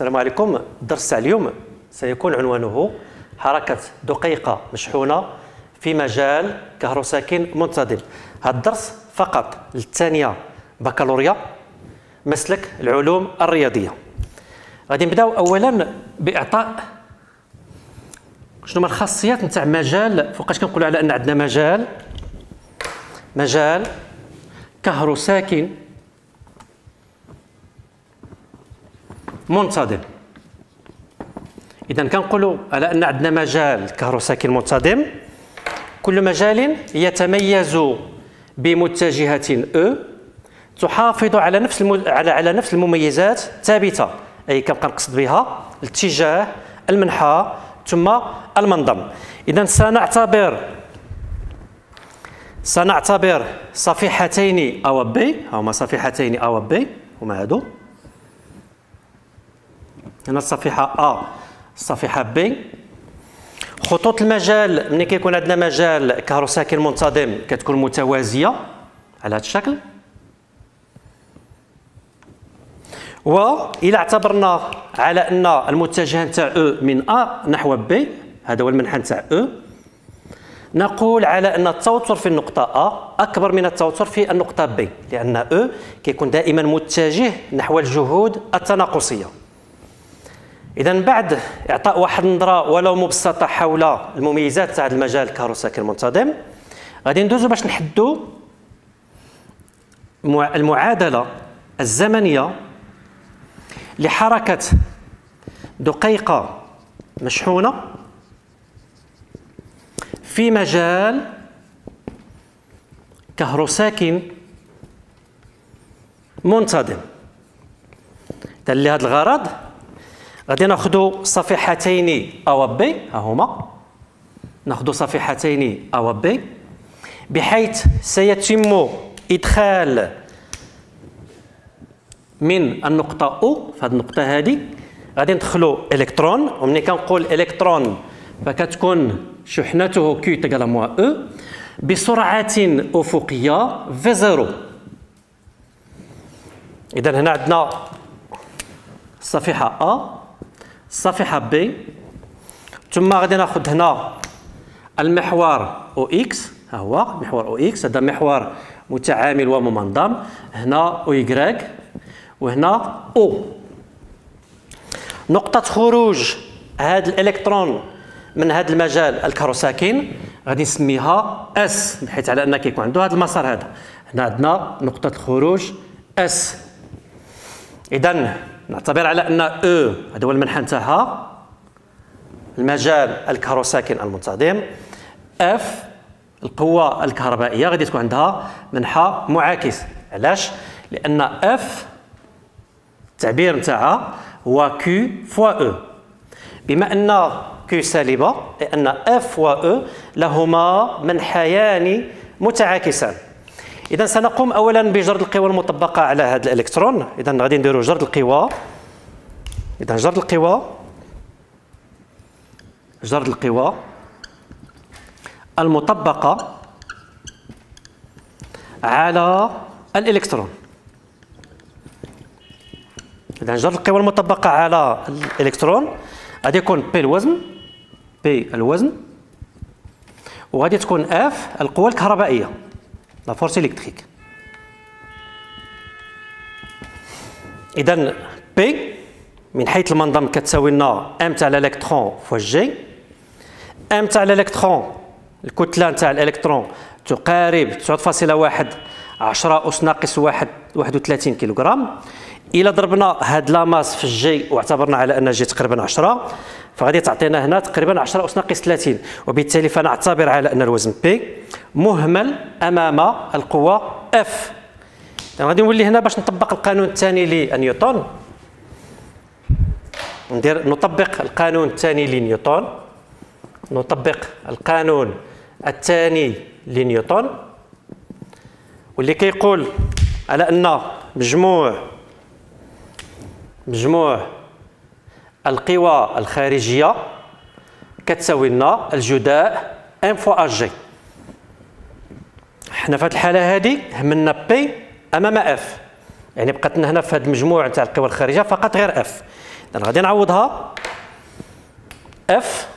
السلام عليكم. الدرس تاع اليوم سيكون عنوانه حركة دقيقة مشحونة في مجال كهروساكن منتظم. هذا الدرس فقط للثانية بكالوريا مسلك العلوم الرياضية. غادي نبداو اولا بإعطاء شنو هما الخاصيات نتاع مجال. فوقاش كنقولوا على أن عندنا مجال؟ مجال كهروساكن منتظم اذا كنقولوا على أن عندنا مجال كهروساكن منتظم كل مجال يتميز بمتجهة أو تحافظ على نفس على على نفس المميزات ثابتة أي كنبقى نقصد بها؟ الاتجاه المنحى ثم المنظم. اذا سنعتبر سنعتبر صفيحتين أو بي هما صفيحتين أو بي هما هادو. هنا الصفيحه A الصفيحه B خطوط المجال ملي كيكون عندنا مجال كهروساكن منتظم كتكون متوازية على هذا الشكل. والى اعتبرنا على أن المتجه نتاع E من A نحو B هذا هو المنحى نتاع E. نقول على أن التوتر في النقطة A أكبر من التوتر في النقطة B لأن E كيكون دائما متجه نحو الجهود التناقصية. اذا بعد إعطاء واحد النظره ولو مبسطة حول المميزات تاع المجال الكهروساكن المنتظم غادي ندوزو باش نحدوا المعادلة الزمنية لحركة دقيقة مشحونة في مجال كهروساكن منتظم. لهذا الغرض غادي ناخذ صفيحتين أو بي ها هما. ناخذ صفيحتين أو بي بحيث سيتم إدخال من النقطة أو في هذه النقطة هذه غادي ندخلوا إلكترون ومني كنقول إلكترون فكتكون شحنته q égale moins e بسرعة أفقية V zéro اذا هنا عندنا الصفيحه A الصفيحه B ثم غادي ناخذ هنا المحور أو إكس ها هو محور أو إكس هذا محور متعامل ومنظم هنا O y grec وهنا O نقطة خروج هذا الإلكترون من هذا المجال الكهروساكن غادي نسميها S حيث على ان كيكون عنده هذا المسار هذا. هنا عندنا نقطة الخروج S اذا نعتبر على أن E هذا هو المنحى نتاعها المجال الكهروساكن المنتظم. F القوة الكهربائية غادي تكون عندها منحى معاكس. علاش؟ لأن F التعبير نتاعها هو q fois E بما أن q سالبة لأن F و E لهما منحيان متعاكسان. اذا سنقوم اولا بجرد القوى المطبقة على هذا الإلكترون. اذا غادي نديروا جرد القوى. اذا جرد القوى. جرد القوى المطبقة على الإلكترون. اذا جرد القوى المطبقة على الإلكترون. غادي يكون P الوزن. P الوزن. وغادي تكون F القوة الكهربائية. la force électrique اذا P من حيث المنظم كتساوي لنا m تاع الالكترون fois g m تاع الالكترون الكتله نتاع الالكترون تقارب 9.1 10 أس ناقص 1 31 كيلوغرام إلا ضربنا هاد la masse في ال g واعتبرنا على أن جي تقريبا 10 فغادي تعطينا هنا تقريبا 10 أس ناقص 30 وبالتالي فنعتبر على أن الوزن P مهمل أمام القوة F غادي نولي هنا باش نطبق القانون الثاني لنيوتن ندير نطبق القانون الثاني لنيوتن نطبق القانون الثاني لنيوتن واللي كيقول على أن مجموع مجموع القوى الخارجية كتساوي لنا الجداء m fois G. حنا في هذه الحالة هذه هملنا P امام F. يعني بقات لنا هنا في هذا المجموع تاع القوى الخارجية فقط غير F. اذا غادي نعوضها. F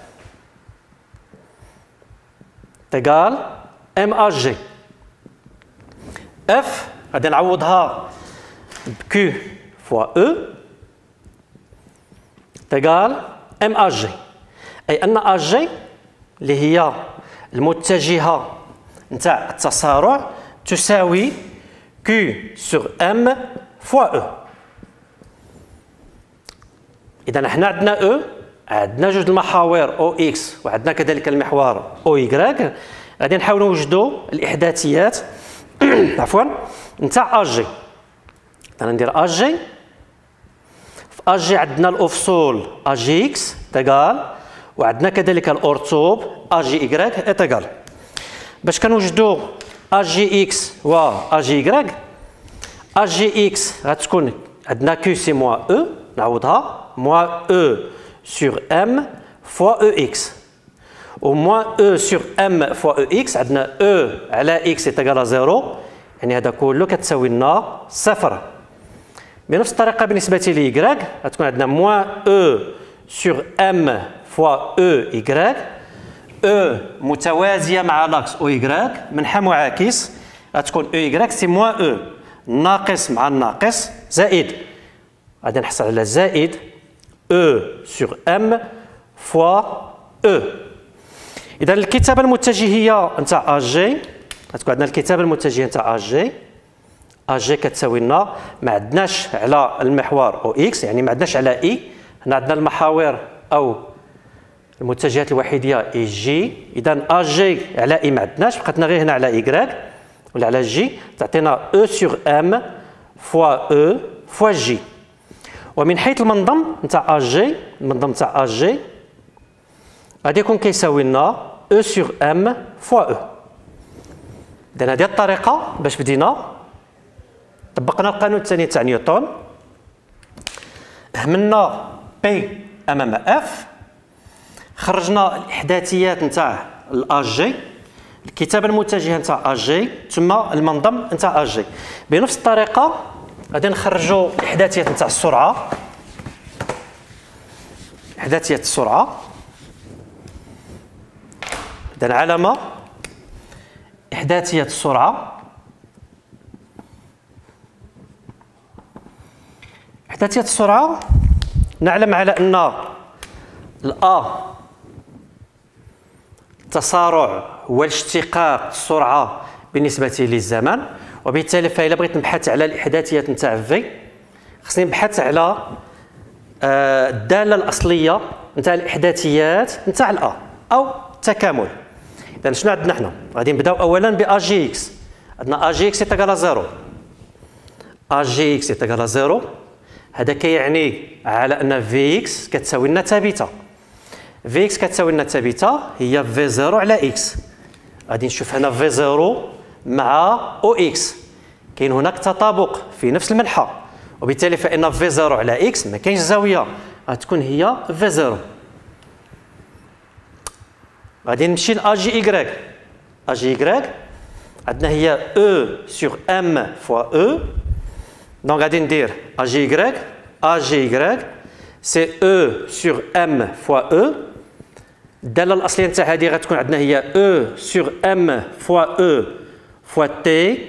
égale m aG. F غادي نعوضها ب q fois E. égale m aG أي أن اش جي اللي هي المتجهة. نتاع التسارع تساوي Q sur M fois E. إذا إحنا عندنا E عندنا جوج المحاور O x وعندنا كذلك المحور O y غادي نحاولوا نوجدوا الإحداثيات. عفوا. نتاع ا جي أنا ندير ا جي في ا جي عندنا الأفصول. aG x égale وعندنا كذلك الأورتوب. ا جي إي تيغال باش كنوجدوا ا جي إكس و ا جي y ا جي إكس غتكون عندنا كيو سي موا أو نعوضها. موا أو سور إم فوا أو إكس. و موا أو سور إم فوا أو إكس عندنا أو على إكس تيغال زيرو. يعني هذا كله كتساوي لنا صفر. بنفس الطريقة بالنسبة لي غتكون عندنا moins e sur m fois E y. E متوازية مع l'axe O y. منحى معاكس غتكون E y c'est moins E ناقص مع الناقص زائد. غادي نحصل على زائد e sur m fois E اذا الكتابة المتجهية نتاع a جي غتكون عندنا الكتابة المتجهية نتاع ا جي ا جي كتساوي لنا. ما عندناش على المحور O x يعني ما عندناش على i. هنا عندنا المحاور أو المتجهات الوحيدية i j. اذا aG على i ما عندناش بقاتنا غير هنا على i ولا على j. تعطينا e sur m fois E fois j ومن حيث المنظم نتاع أ جي المنظم نتاع أ جي غادي يكون كيساوي لنا e sur m fois E اذا هذه الطريقة باش بدينا طبقنا القانون الثاني تاع نيوتن هملنا P أمام F خرجنا الإحداثيات نتاع الا جي الكتابه المتجهه نتاع G ثم المنظم نتاع G بنفس الطريقة غادي نخرجوا الإحداثيات نتاع السرعة. إحداثيات السرعة. اذا علامة إحداثيات السرعة. احداثيات السرعه نعلم على أن الأ التسارع هو الاشتقاق السرعة بالنسبة للزمن وبالتالي فإلا بغيت نبحث على الإحداثيات نتاع في خصني نبحث على الدالة الأصلية نتاع الإحداثيات نتاع الأ أو التكامل. اذا شنو عندنا حنا؟ غادي نبداو اولا ب G X عندنا a G X zéro. a G X est égal zéro. هذا كيعني على أن V X كتساوي لنا ثابتة. V X كتساوي لنا ثابتة هي V 0 على X غادي نشوف هنا V 0 مع O X كاين هناك تطابق في نفس المنحى وبالتالي فإن V 0 على X ما كاينش زاوية. غتكون هي V 0 غادي نمشي ل جي اي ا جي اي عندنا هي e sur m fois E donc غادي ندير a G Y c'est e sur m fois E الداله الاصليه نتاع هذه غتكون عندنا هي e sur m fois E fois t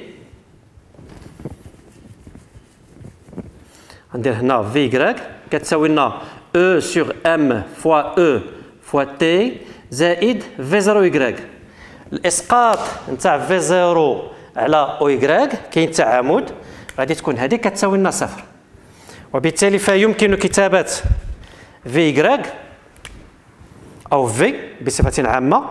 غندير هنا V y grec كتساوي لنا e sur m fois E fois t زائد V 0 y grec الاسقاط نتاع V 0 على O y grec كاين تعامد غادي تكون هذه كتساوي لنا صفر وبالتالي فيمكن كتابة V y grec أو V بصفة عامة.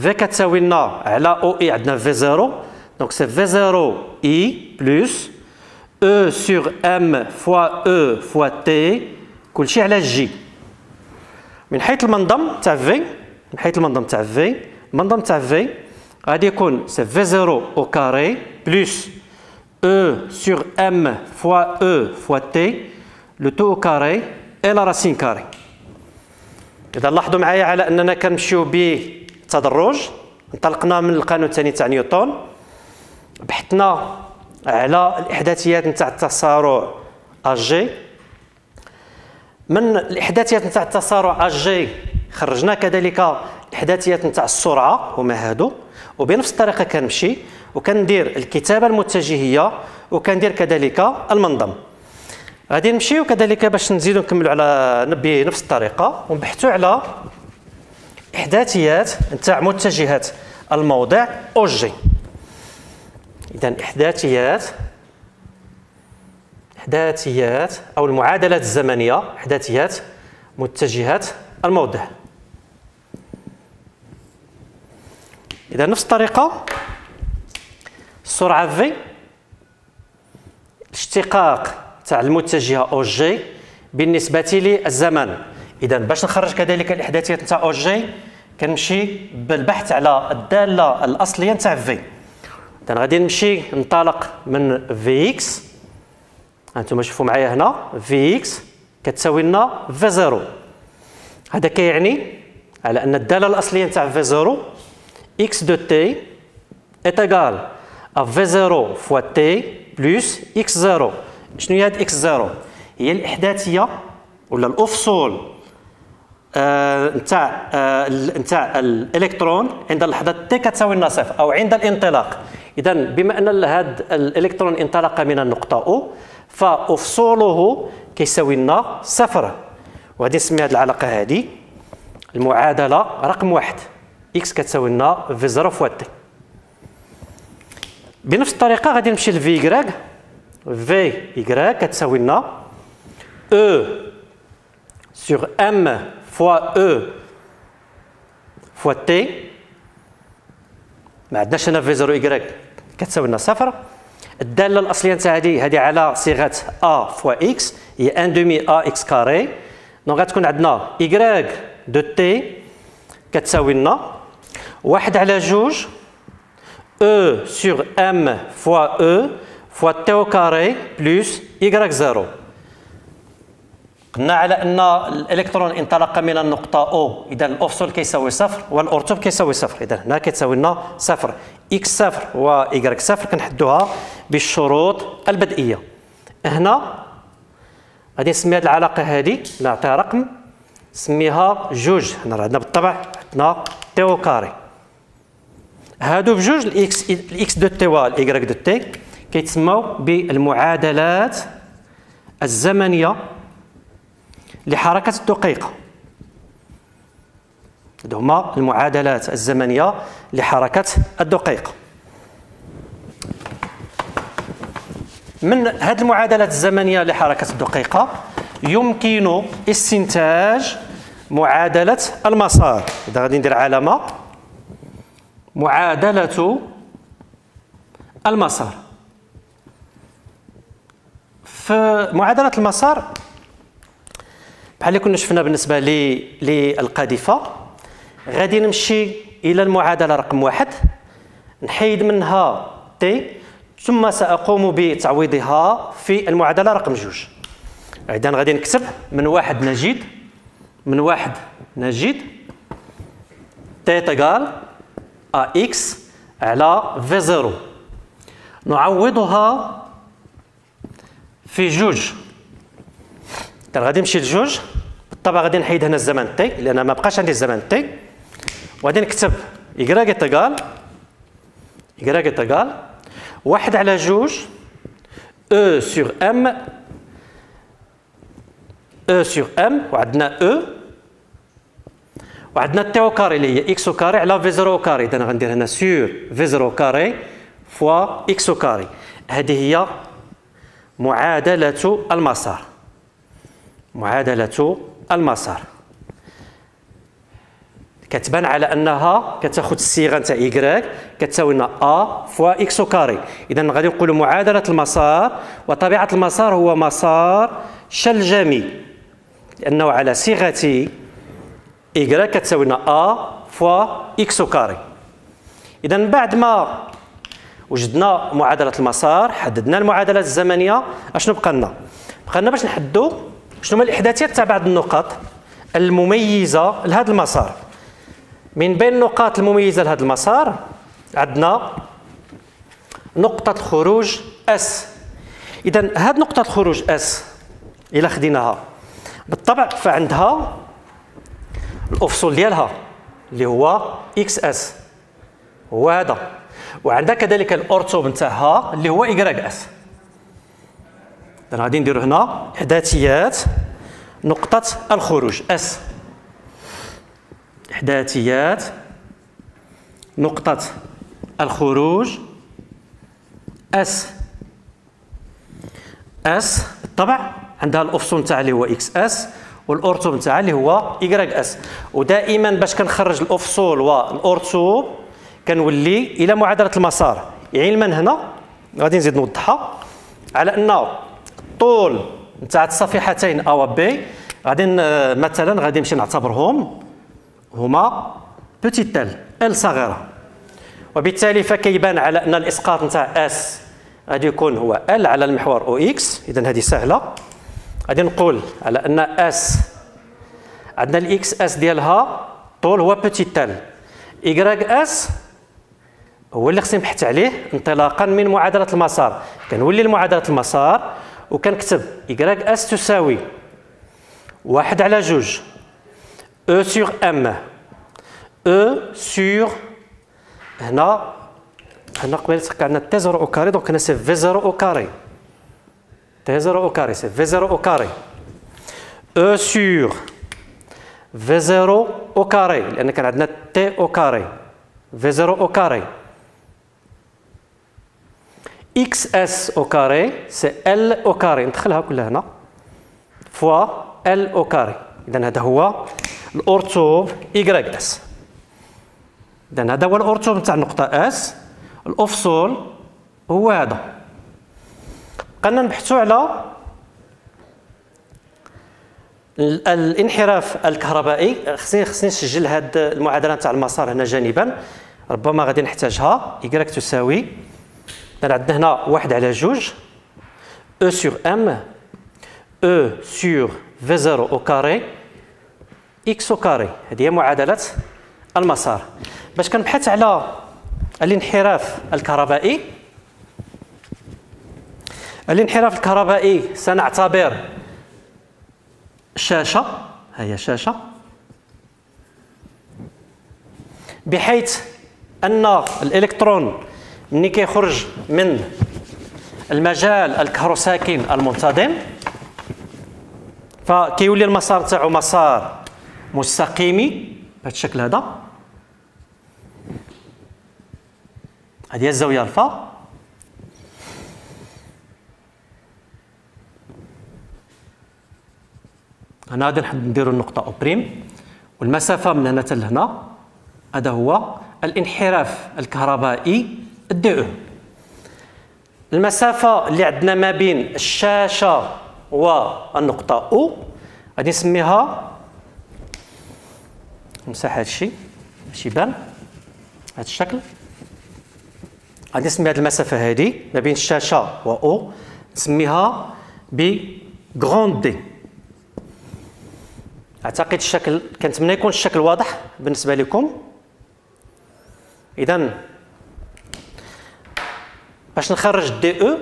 في كتساوي لنا على أو اي عندنا في 0 دونك سي في 0 اي بلس أو سور ام فوا أو فوا تي كلشي على جي من حيث المنظم تاع في من حيث المنظم تاع في المنظم تاع في غادي يكون سي في 0 أو كاري بلس أو سور ام فوا أو فوا تي لو تو كاري اي لا راسين كاري. إذا لاحظوا معايا على أننا كنمشيو بتدرج انطلقنا من القانون الثاني تاع نيوتن بحثنا على الإحداثيات نتاع التسارع أجي من الإحداثيات نتاع التسارع أجي خرجنا كذلك الإحداثيات نتاع السرعة هما هادو. وبنفس الطريقة كنمشي وكندير الكتابة المتجهية وكندير كذلك المنظم. غادي نمشيو كذلك باش نزيدو نكملوا على بنفس الطريقة ونبحثوا على إحداثيات نتاع متجهات الموضع أو جي. اذا إحداثيات إحداثيات أو المعادلات الزمنية إحداثيات متجهات الموضع. اذا نفس الطريقة السرعه في الاشتقاق تاع المتجهة O G بالنسبة للزمن إذا باش نخرج كذلك الإحداثيات نتاع O G كنمشي بالبحث على الدالة الأصلية نتاع V إذا غادي نمشي ننطلق من V X أنتم شوفوا معايا هنا. V X كتساوي لنا V zéro هذا كيعني على أن الدالة الأصلية نتاع V zéro X de t est égal à v0 fois t plus x0 شنو هي هاد X zéro؟ هي الإحداثية ولا الأفصول؟ نتاع آه نتاع آه الإلكترون عند اللحظة t كتساوي لنا صفر أو عند الانطلاق. اذا بما أن هذا الإلكترون انطلق من النقطة O فأفصوله كيساوي لنا صفر. وغادي نسمي هذه العلاقة هذه المعادلة رقم واحد. X كتساوي لنا V zéro fois t بنفس الطريقة غادي نمشي ل V y grec V Y كتساوي لنا E sur M fois E fois T. ما عندناش هنا V 0 Y. كتساوي لنا صفر. الدالة الأصلية نتاع هذه هذه على صيغة A fois X. هي 1 demi A X carré donc غتكون عندنا Y de T كتساوي لنا واحد على جوج. E sur M fois E fois t au carré plus y grec zéro. قلنا على أن الإلكترون انطلق من النقطة O اذا الأفصول كيساوي صفر والأرتوب كيساوي صفر اذا هنا كتساوي لنا صفر. X صفر و y grec صفر كنحدوها بالشروط البدئية. هنا غادي نسمي هذه العلاقة هذه نعطيها رقم نسميها جوج. هنا عندنا بالطبع عندنا t au carré. هادو بجوج الإكس الإكس دو تي والايكغيك دو تي. كيتسموا بالمعادلات الزمنية لحركة الدقيقة. هما المعادلات الزمنية لحركة الدقيقة. من هذه المعادلات الزمنية لحركة الدقيقة يمكن استنتاج معادلة المسار. إذا غادي ندير علامة. معادلة المسار. في معادلة المسار بحال اللي كنا شفنا بالنسبة للقاذفة غادي نمشي إلى المعادلة رقم واحد نحيد منها t ثم سأقوم بتعويضها في المعادلة رقم جوج. إذا غادي نكتب من واحد نجد من واحد نجد t est égal à X على V zéro. نعوضها في جوج. غادي نمشي لجوج. بالطبع غادي نحيد هنا الزمن t لأن ما بقاش عندي الزمن t وغادي نكتب يكراك تقال يكراك تقال واحد على جوج. e sur m e sur m وعندنا E وعندنا t au carré اللي هي X au carré على V zéro carré اذا غندير هنا sur V zéro carré fois X au carré هذه هي معادلة المسار. معادلة المسار. كتبان على أنها كتاخذ الصيغة نتاع y grec كتساوي لنا A fois X carré اذا غادي نقولوا معادلة المسار وطبيعة المسار هو مسار شلجمي لأنه على صيغة y grec كتساوي لنا A fois X carré اذا بعد ما وجدنا معادلة المسار حددنا المعادلات الزمنية. أشنو بقى لنا بقى لنا باش نحددوا شنو هما الإحداثيات تاع بعض النقط المميزة لهذا المسار. من بين النقاط المميزة لهذا المسار عندنا نقطة الخروج S إذا هذه نقطة الخروج S إلى خديناها بالطبع فعندها الأفصول ديالها اللي هو x s هو هذا. وعندها كذلك الاورتوب نتاعها اللي هو y s غادي نديرو هنا إحداثيات نقطة الخروج. S. إحداثيات نقطة الخروج. S. S. بالطبع عندها الافصول نتاعها اللي هو x s والاورتوب نتاعها اللي هو y s ودائما باش كنخرج الافصول والاورتوب كنولي إلى معادلة المسار. علما هنا غادي نزيد نوضحها على أن الطول نتاع الصفيحتين A و B غادي مثلا غادي نمشي نعتبرهم هما petit l l صغيرة. وبالتالي فكيبان على أن الإسقاط نتاع S غادي يكون هو l على المحور O x اذا هذه سهلة. غادي نقول على أن S عندنا ال x s ديالها طول هو petit l i grec s هو اللي خصني نبحث عليه انطلاقا من معادلة المسار. كنولي لمعادله المسار وكنكتب i grec s تساوي واحد على جوج. e sur m E sur هنا هنا قبل كان عندنا تي زيرو أو كاري دونك هنا سي في زيرو أو كاري. تي زيرو أو كاري سي في زيرو أو كاري. أو سور في زيرو أو كاري لأن كان عندنا تي أو كاري. في زيرو أو كاري. إكس اس أو كاري سي ال أو كاري ندخلها كلها هنا. فوا ال أو كاري اذا هذا هو الاورتوب i grec s اذا هذا هو الاورتوب نتاع النقطة S الافصول هو هذا. قلنا نبحثوا على الانحراف الكهربائي. خصني خصني نسجل هذه المعادلة نتاع المسار هنا جانبا. ربما غادي نحتاجها. Y تساوي عندنا هنا واحد على جوج e sur m E sur V zéro au carré x au carré هذه هي معادله المسار باش كنبحث على الانحراف الكهربائي الانحراف الكهربائي سنعتبر شاشة هي شاشة بحيث أن الإلكترون ملي كيخرج من المجال الكهروساكن المنتظم فكيولي المسار تاعو مسار مستقيمي بهذا الشكل هذا. هذه الزاوية الفا. هنا غادي نديرو النقطة O prime. والمسافة من هنا حتى لهنا هذا هو الانحراف الكهربائي أو المسافة اللي عندنا ما بين الشاشة والنقطه أو غادي نسميها نمسح هذا الشيء باش يبان هذا الشكل. غادي نسمي هذه المسافة هذه ما بين الشاشة و أو نسميها ب غروند دي أعتقد الشكل كنتمنى يكون الشكل واضح بالنسبة لكم. اذا باش نخرج دي أو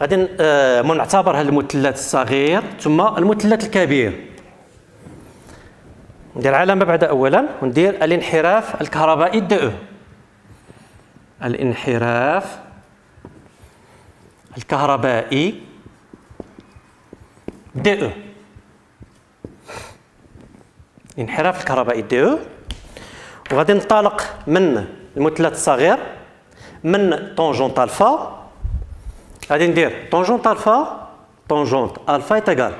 غادي آه نعتبر هذا المثلث الصغير ثم المثلث الكبير. ندير علامة بعد اولا وندير الانحراف الكهربائي دي أو الانحراف الكهربائي D e الانحراف الكهربائي D e وغادي ننطلق من المثلث الصغير. من tangente الفا غادي ندير tangente الفا tangente الفا يتقال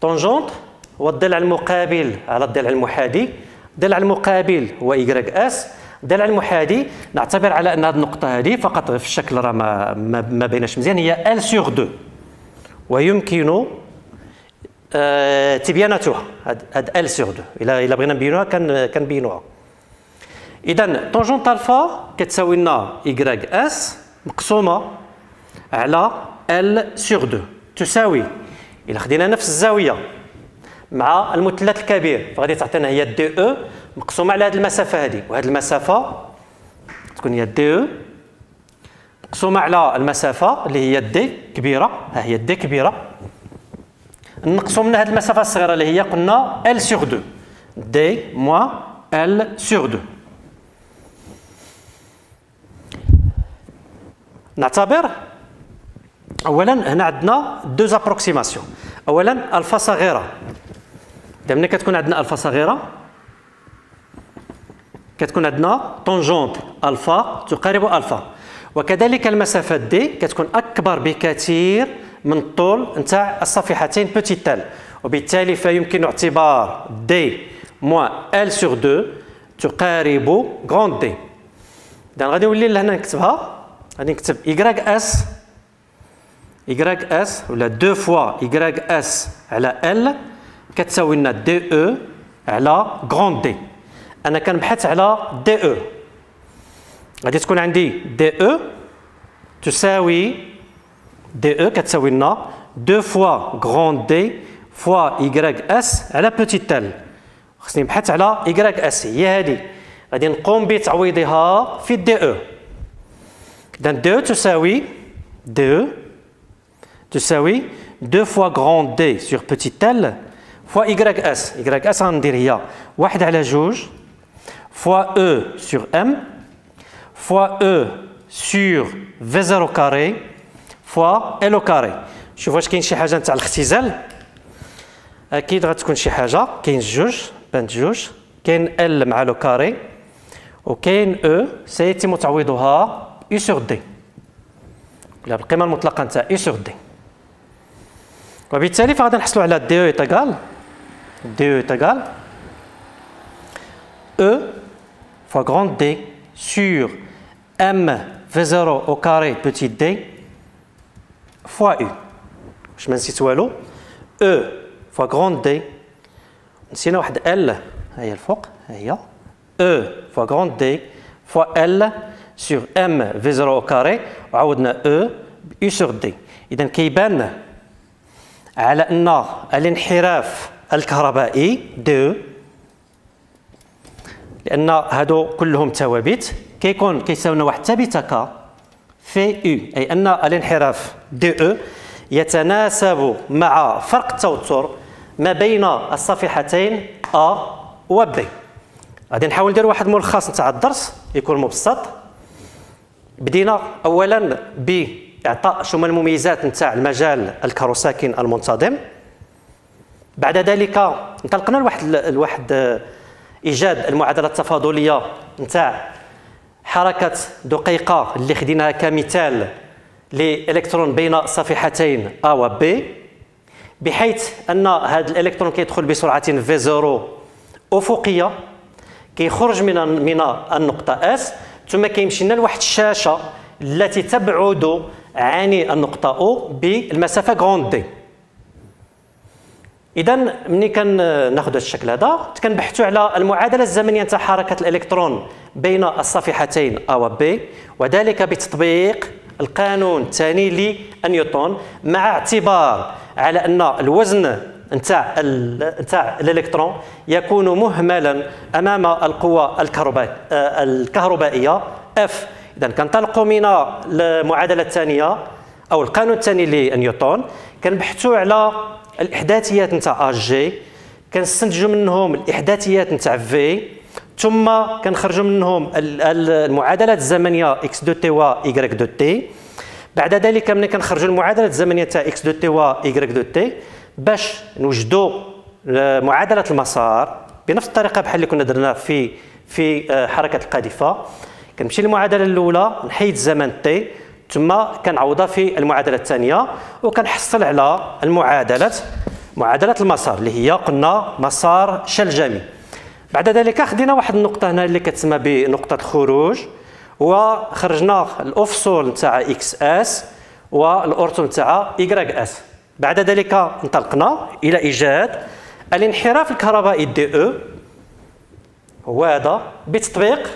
tangente هو الضلع المقابل على الضلع المحادي الضلع المقابل هو i grec s الضلع المحادي نعتبر على ان هذه النقطه هذه فقط في الشكل راه ما, ما بيناش مزيان هي l sur 2 ويمكن تبيانتها هاد l sur 2 الا بغينا نبينوها كنبينوها اذا tangente الفا كتساوي لنا i grec s مقسومة على l sur 2 تساوي. إلا خدينا نفس الزاوية مع المثلث الكبير فغادي تعطينا هي D e مقسومة على هذه المسافة هذه وهذه المسافة تكون هي D e مقسومة على المسافة اللي هي D كبيرة. ها هي D كبيرة. نقصوا من هذه المسافة الصغيرة اللي هي قلنا l sur 2 D moins l sur 2 نعتبر اولا هنا عندنا deux approximations اولا ألفا صغيرة. ملي كتكون عندنا ألفا صغيرة؟ كتكون عندنا tangente ألفا تقارب ألفا. وكذلك المسافة D كتكون أكبر بكثير من الطول نتاع الصفيحتين petit l وبالتالي فيمكن اعتبار D moins l sur 2 تقارب grand D اذا غادي نولي لهنا نكتبها. غادي نكتب i grec s i grec s ولا deux fois i grec s على l كتساوي لنا D e على grand D أنا كنبحث على D e غادي تكون عندي D e تساوي D e كتساوي لنا deux fois grand D fois i grec s على petit l خصني نبحث على i grec s هي هذه غادي نقوم بتعويضها في D e دي أو تساوي دي أو تساوي دو فوا غروند دي سور بوتي تال فوا يكراك اس يكراك اس غندير هي واحد على جوج fois E sur M. Fois E sur V0 carré. Fois L au carré. شوف واش كاين شي حاجة نتاع الاختزال أكيد غتكون شي حاجة كاين جوج بانت جوج كاين ال مع لو كاري وكاين أو سيتم تعويضها اي سور دي ولا بالقيمه المطلقة نتاع اي سور دي وبالتالي فغادي نحصلوا على دي أو ايتاغال دي أو ايتاغال أو fois grand D sur M V0 au carré petit d fois U. Je نسيت والو E fois grand D. نسينا واحد L. هي الفوق. هي. E fois grand D fois L sur M V0 au carré وعوضنا E U sur D. إذا كيبان على أن الانحراف الكهربائي دو لأن هادو كلهم ثوابت كيكون كيساوينا واحد الثابته ك في أو اي ان الانحراف دي أو يتناسب مع فرق التوتر ما بين الصفيحتين ا و ب غادي نحاول ندير واحد ملخص نتاع الدرس يكون مبسط بدينا اولا بإعطاء شو المميزات نتاع المجال الكاروساكن المنتظم. بعد ذلك انطلقنا لواحد لواحد إيجاد المعادلة التفاضلية نتاع حركة دقيقة اللي خديناها كمثال لإلكترون بين صفيحتين ا و ب بحيث أن هذا الإلكترون كيدخل بسرعة في 0 أفقية كيخرج من من النقطة اس ثم كيمشي لنا لواحد الشاشة التي تبعد عن النقطة أو بالمسافة غروند دي اذا ملي كناخذ هذا الشكل هذا كنبحثوا على المعادلة الزمنية تاع حركة الإلكترون بين الصفيحتين ا و ب وذلك بتطبيق القانون الثاني لنيوتن مع اعتبار على أن الوزن نتاع نتاع الالكترون يكون مهملا أمام القوى الكهربائية. اف اذا كنطلقوا من المعادلة الثانية أو القانون الثاني لنيوتن. كنبحثوا على الإحداثيات نتاع G كنستنتجوا منهم الإحداثيات نتاع V ثم كنخرجوا منهم المعادلات الزمنيه x de t و y grec de t بعد ذلك ملي كنخرجوا المعادلات الزمنية تاع x de t و y grec de t باش نوجدوا معادلة المسار بنفس الطريقة بحال اللي كنا درنا في في آه، حركة القاذفه كنمشي للمعادلة الأولى نحيد زمن t ثم كنعوضها في المعادلة الثانية وكنحصل على المعادلة معادلة المسار اللي هي قلنا مسار شلجمي. بعد ذلك خدينا واحد النقطة هنا اللي كتسمى بنقطة خروج وخرجنا الأفصول نتاع x S والأرتوب نتاع y grec S بعد ذلك انطلقنا إلى إيجاد الانحراف الكهربائي D E هو هذا بتطبيق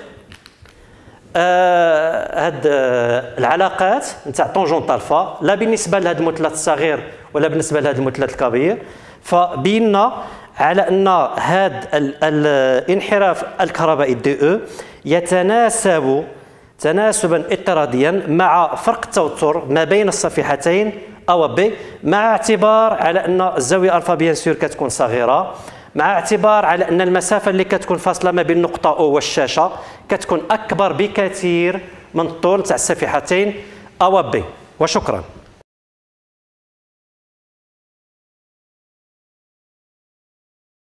آه هاد آه العلاقات نتاع tangente alpha لا بالنسبة لهذا المثلث الصغير ولا بالنسبة لهذا المثلث الكبير. فبينا على أن هذا الانحراف الكهربائي D E يتناسب تناسبا اطراديا مع فرق التوتر ما بين الصفيحتين أو بي مع اعتبار على أن الزاوية alpha bien sûr كتكون صغيرة مع اعتبار على أن المسافة اللي كتكون فاصلة ما بين النقطة O والشاشة كتكون أكبر بكثير من الطول تاع الصفيحتين أو بي وشكرا.